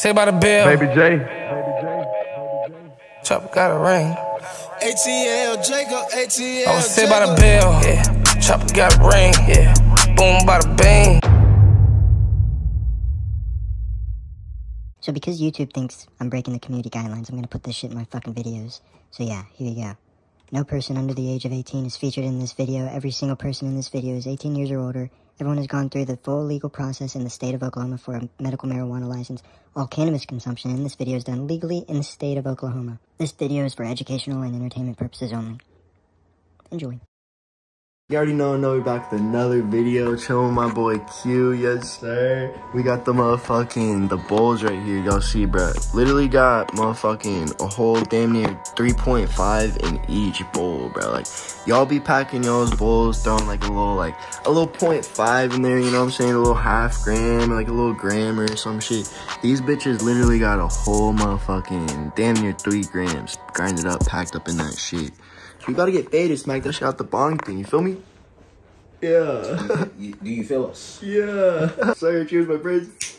Say by the bill. Baby J. Chopper got a ring. ATL, Jacob, ATL. I oh, was say by the bill. Yeah. Chopper got a ring. Yeah. Boom by the bang. So because YouTube thinks I'm breaking the community guidelines, I'm gonna put this shit in my fucking videos. So yeah, here you go. No person under the age of 18 is featured in this video. Every single person in this video is 18 years or older. Everyone has gone through the full legal process in the state of Oklahoma for a medical marijuana license. All cannabis consumption in this video is done legally in the state of Oklahoma. This video is for educational and entertainment purposes only. Enjoy. You already know, know we're back with another video. Chilling with my boy Q, yes sir. We got the motherfucking, the bowls right here, y'all see, bro. Literally got motherfucking a whole damn near 3.5 in each bowl, bro. Like, y'all be packing y'all's bowls, throwing like a little, like, a little 0.5 in there, you know what I'm saying? A little half gram, like a little gram or some shit. These bitches literally got a whole motherfucking damn near 3 grams grinded up, packed up in that shit. So we gotta get faded, smack that shit out the bong thing, you feel me? Yeah. You, do you feel us? yeah. Sorry, cheers, my friends.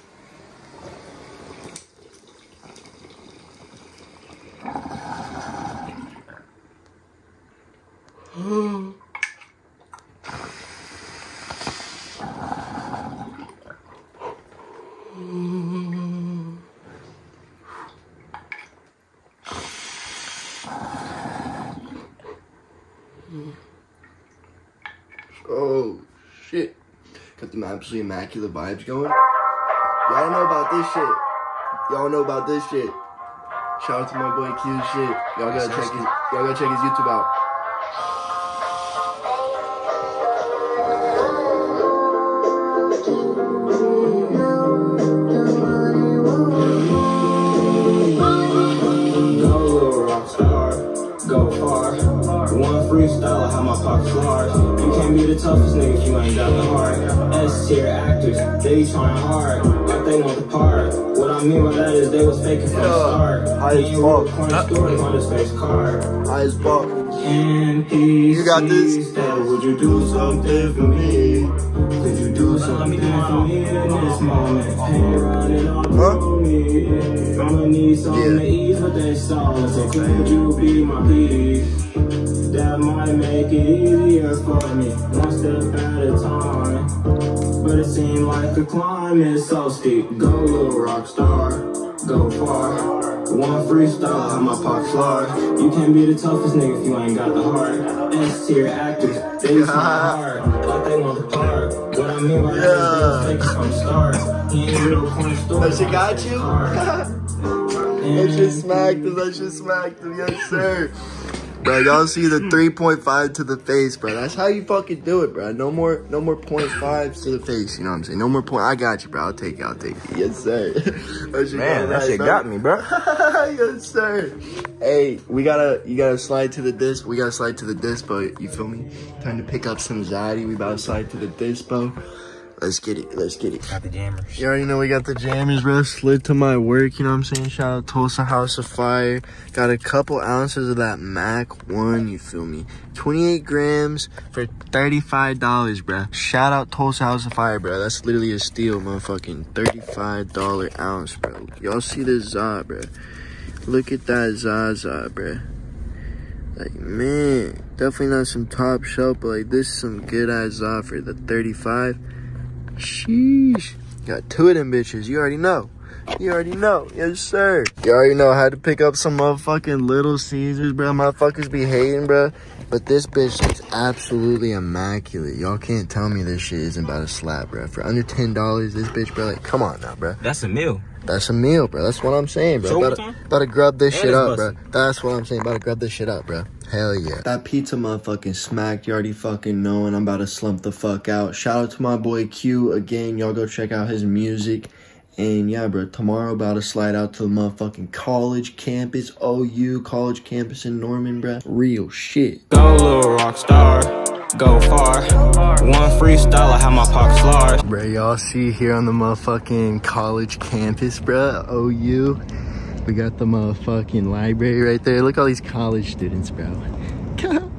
Oh, shit. Got them absolutely immaculate vibes going. Y'all know about this shit. Y'all know about this shit. Shout out to my boy Q shit. Y'all gotta check his y'all gotta check his YouTube out. Freestyle, I have my pockets large. You can't be the toughest nigga if you ain't got the heart. Tier actors, they be trying hard, but they want the part. What I mean by that is they was faking from the start. I a fuck. story on his face card. High as fuck. You got this. would you do something for me? Could you do something for me in this moment? Pain running all through me. I'ma need something to ease with this song. So could you be my peace? That might make it easier for me, one step at a time. But it seemed like the climb is so steep. Go little rock star, go far. One freestyle, have my pockets large. You can't be the toughest nigga if you ain't got the heart. S tier actors, they trying hard, but they want the part. What I mean by that is they was faking from start. He ain't real corner store. That shit got you? that shit smacked him, that shit smacked him, yes sir. Bro, y'all see the hmm. 3.5 to the face, bro. That's how you fucking do it, bro. No more, no more 0.5s to the face. You know what I'm saying? No more point. I got you, bro. I'll take it. I'll take it. Yes, sir. That Man, that right, shit bro. got me, bro. yes, sir. Hey, we gotta, you gotta slide to the disc. We gotta slide to the dispo. You feel me? Time to pick up some Zaddy. We about to slide to the dispo. Let's get it. Let's get it. Got the jammers. You already know we got the jammers, bro. Slid to my work, you know what I'm saying? Shout out Tulsa House of Fire. Got a couple ounces of that Mac 1, you feel me? 28 grams for $35, bro. Shout out Tulsa House of Fire, bro. That's literally a steal, motherfucking $35 ounce, bro. Y'all see this Za, bro. Look at that Zaza, bro. Like, man, definitely not some top shelf, but like, this is some good ass for the 35 Sheesh. Got two of them bitches. You already know. You already know. Yes, sir. You already know. I had to pick up some motherfucking Little Caesars, bro. Motherfuckers be hating, bro. But this bitch is absolutely immaculate. Y'all can't tell me this shit isn't about a slap, bro. For under $10, this bitch, bro, like, come on now, bro. That's a meal. That's a meal, bro. That's what I'm saying, bro. So About to, about to grub this That shit up, bro. That's what I'm saying. About to grub this shit up, bro. Hell yeah. That pizza motherfucking smacked. You already fucking know, and I'm about to slump the fuck out. Shout out to my boy Q again. Y'all go check out his music. And yeah, bro, tomorrow about to slide out to the motherfucking college campus, OU college campus in Norman, bro. Real shit. Go little rock star, go far. One freestyle, I have my pockets large. Bro, y'all see here on the motherfucking college campus, bro, OU. We got the motherfucking library right there. Look at all these college students, bro.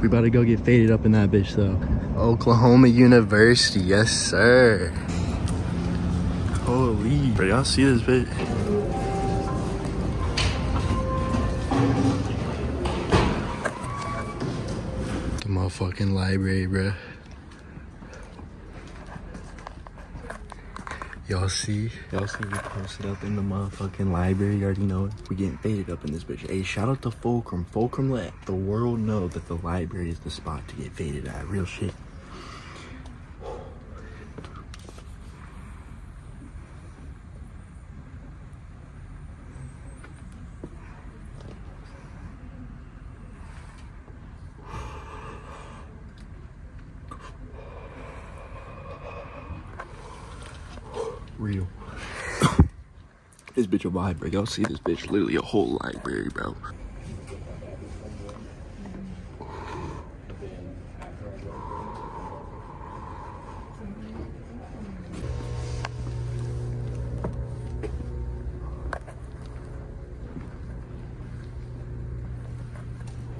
we about to go get faded up in that bitch, though. Oklahoma University, yes, sir. Holy, bro, y'all see this bitch? The motherfucking library, bro. Y'all see? Y'all see we posted up in the motherfucking library. You already know it. We getting faded up in this bitch. Hey, shout out to Fulcrum. Fulcrum let the world know that the library is the spot to get faded at. Real shit. Real. this bitch a vibe, bro. Y'all see this bitch? Literally a whole library, bro.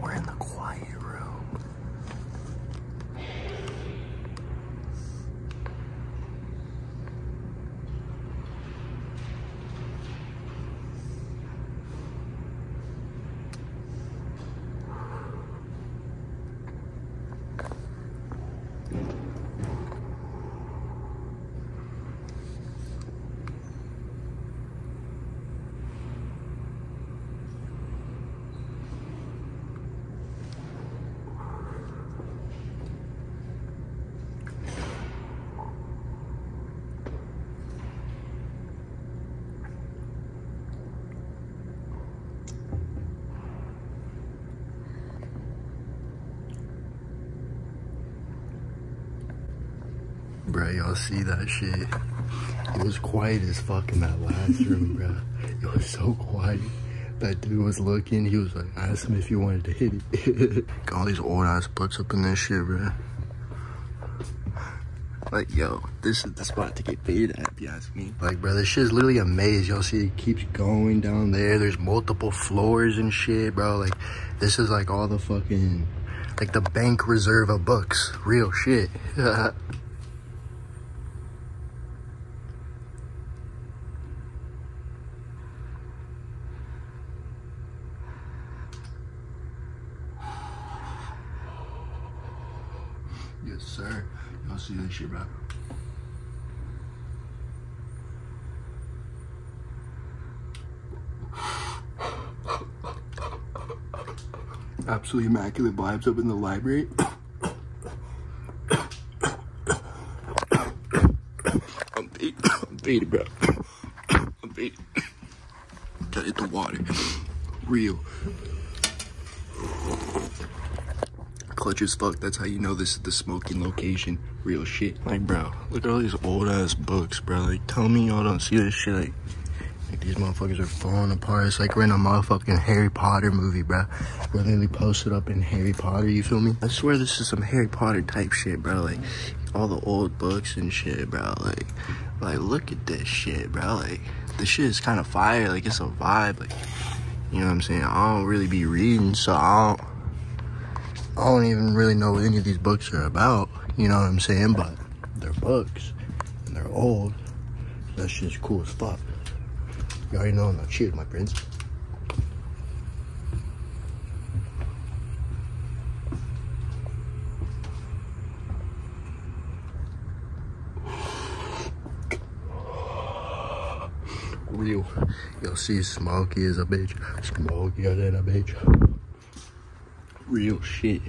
We're in the quiet room. Bro, y'all see that shit? It was quiet as fuck in that last room, bro. It was so quiet. That dude was looking. He was like, I asked him if he wanted to hit it. Got all these old ass books up in this shit, bro. Like, yo, this is the spot to get faded at, if you ask me. Like, bro, this shit is literally a maze. Y'all see it keeps going down there. There's multiple floors and shit, bro. Like, this is like all the fucking, like the bank reserve of books. Real shit. Yes, sir. Y'all see this shit, bro? Absolutely immaculate vibes up in the library. I'm beat. I'm beat, bro. I'm beat. Gotta hit the water. Real. Clutch as fuck. That's how you know this is the smoking location. Real shit. Like, bro, look at all these old ass books, bro. Like, tell me y'all don't see this shit. Like, like, these motherfuckers are falling apart. It's like we're in a motherfucking Harry Potter movie, bro. We're literally posted up in Harry Potter, you feel me? I swear this is some Harry Potter type shit, bro. Like, all the old books and shit, bro. Like, like, look at this shit, bro. Like, this shit is kind of fire. Like, it's a vibe. Like, you know what I'm saying? I don't really be reading, so I don't. I don't even really know what any of these books are about. You know what I'm saying? But they're books and they're old. That's just cool as fuck. You already know. I'm not cheating, my friends. Real. You'll see smoky as a bitch. Smokier than a bitch real shit.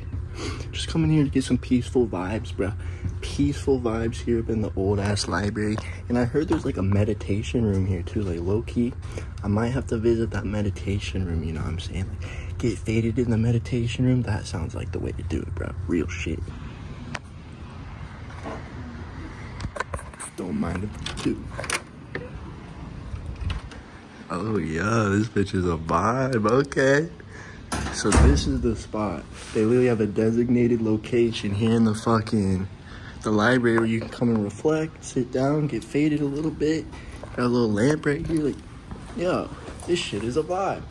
Just coming here to get some peaceful vibes, bro. Peaceful vibes here up in the old ass library. And I heard there's like a meditation room here too, like low key. I might have to visit that meditation room, you know what I'm saying? Like, get faded in the meditation room. That sounds like the way to do it, bro. Real shit. Don't mind if I do. Oh yeah, this bitch is a vibe, okay. So this is the spot. They literally have a designated location here in the fucking the library where you can come and reflect, sit down, get faded a little bit. Got a little lamp right here. Like, yo, this shit is a vibe.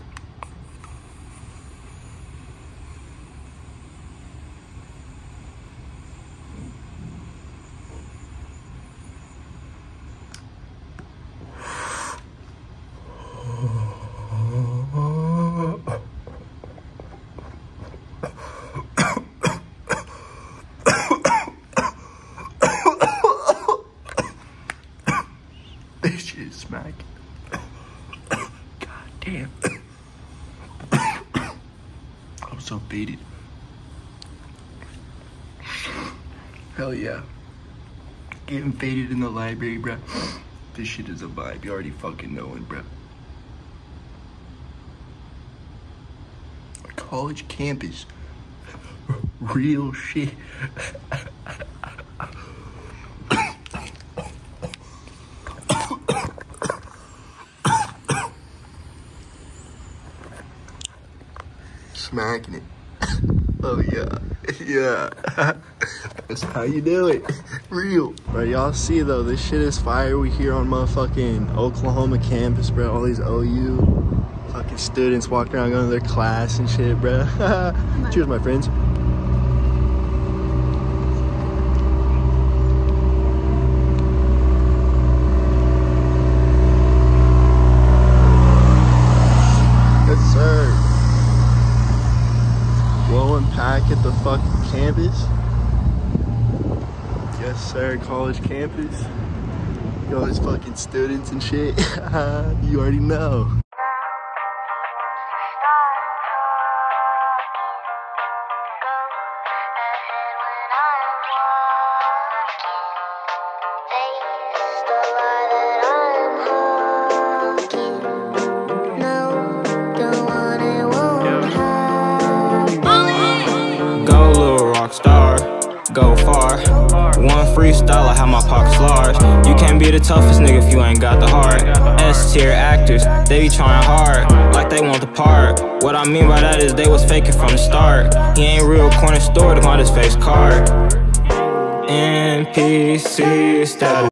Damn. I'm so faded. Hell yeah. Getting faded in the library, bruh. This shit is a vibe. You already fucking know it, bruh. College campus. Real shit. Smacking it. Oh yeah, yeah. That's how you do it. Real. Bro, y'all see though, this shit is fire. We here on motherfucking Oklahoma campus, bro. All these OU fucking students walking around going to their class and shit, bro. Cheers, my friends. Yes, sir. At the fucking campus. Yes, sir. College campus. You All these fucking students and shit. you already know. Go far. One freestyle, I have my pockets large. You can't be the toughest nigga if you ain't got the heart. S tier actors, they be trying hard, like they want the part. What I mean by that is they was faking from the start. He ain't real corner store to find his face card. NPC status.